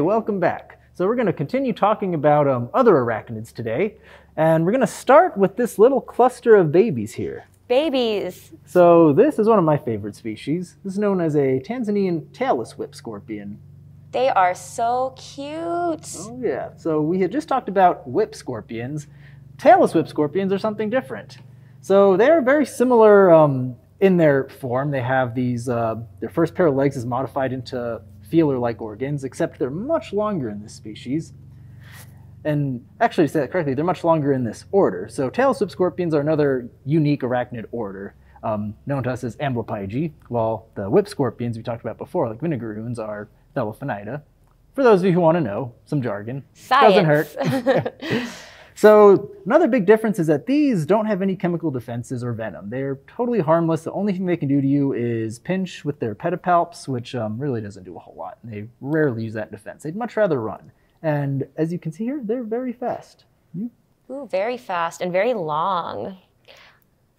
Welcome back. So we're going to continue talking about um, other arachnids today, and we're going to start with this little cluster of babies here. Babies. So this is one of my favorite species. This is known as a Tanzanian tailless whip scorpion. They are so cute. Oh yeah. So we had just talked about whip scorpions. Tailless whip scorpions are something different. So they're very similar um, in their form. They have these. Uh, their first pair of legs is modified into feeler-like organs, except they're much longer in this species. And actually, to say that correctly, they're much longer in this order. So tail-whip scorpions are another unique arachnid order, um, known to us as Amblypygi, while the whip scorpions we talked about before, like vinegaroons, are Thelyphonida. For those of you who want to know some jargon, Science. doesn't hurt. so another big difference is that these don't have any chemical defenses or venom. They're totally harmless. The only thing they can do to you is pinch with their pedipalps, which um, really doesn't do a whole lot. They rarely use that defense. They'd much rather run. And as you can see here, they're very fast. You, Ooh, very fast and very long. oh,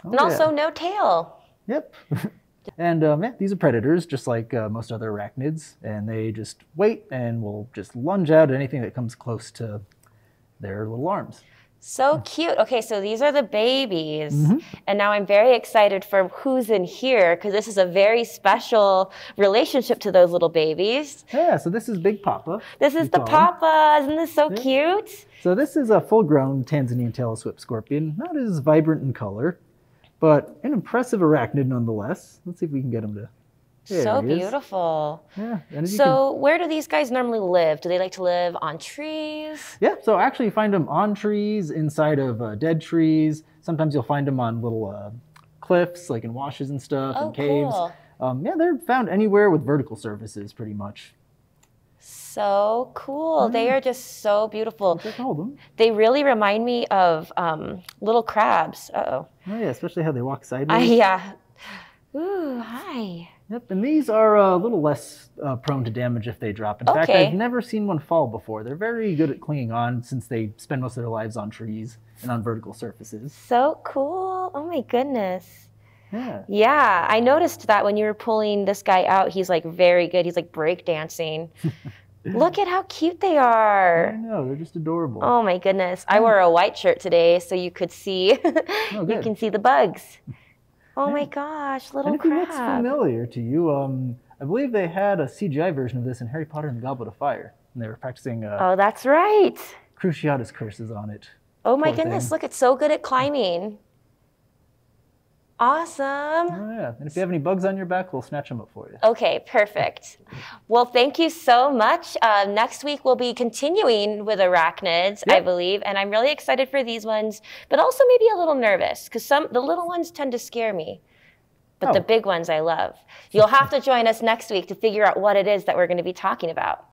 and yeah. also no tail. Yep. and um, yeah, these are predators, just like uh, most other arachnids, and they just wait and will just lunge out at anything that comes close to their little arms. So cute. Okay, so these are the babies. Mm-hmm. And now I'm very excited for who's in here because this is a very special relationship to those little babies. Yeah, so this is Big Papa. This is the call him. papa. Isn't this so cute? So this is a full-grown Tanzanian tailless whip scorpion, not as vibrant in color, but an impressive arachnid nonetheless. Let's see if we can get him to. There so beautiful. Yeah, and as can So, where do these guys normally live? Do they like to live on trees? Yeah, so actually you find them on trees, inside of uh, dead trees. Sometimes you'll find them on little uh, cliffs, like in washes and stuff, Oh, and caves. cool. Um, yeah, they're found anywhere with vertical surfaces, pretty much. So cool. They are just so beautiful. What I call them. They really remind me of um, little crabs. Uh oh. Oh yeah, especially how they walk sideways. I yeah. Ooh, hi. Yep, and these are a little less uh, prone to damage if they drop. In fact, I've never seen one fall before. They're very good at clinging on since they spend most of their lives on trees and on vertical surfaces. So cool. Oh my goodness. Yeah. Yeah, I noticed that when you were pulling this guy out, he's like very good. He's like break dancing. Look at how cute they are. I know, they're just adorable. Oh my goodness. I wore a white shirt today so you could see you good. can see the bugs. Oh Yeah. my gosh, little and if he looks familiar to you, um, I believe they had a CGI version of this in Harry Potter and the Goblet of Fire. And they were practicing uh, Oh, that's right. Cruciatus curses on it. Oh my Poor goodness, thing. look, it's so good at climbing. Awesome. Oh, yeah. And if you have any bugs on your back, we'll snatch them up for you. Okay, perfect. Well, thank you so much. Uh, next week we'll be continuing with arachnids, I believe, and I'm really excited for these ones, but also maybe a little nervous because some the little ones tend to scare me, but the Oh. big ones I love. You'll have to join us next week to figure out what it is that we're going to be talking about.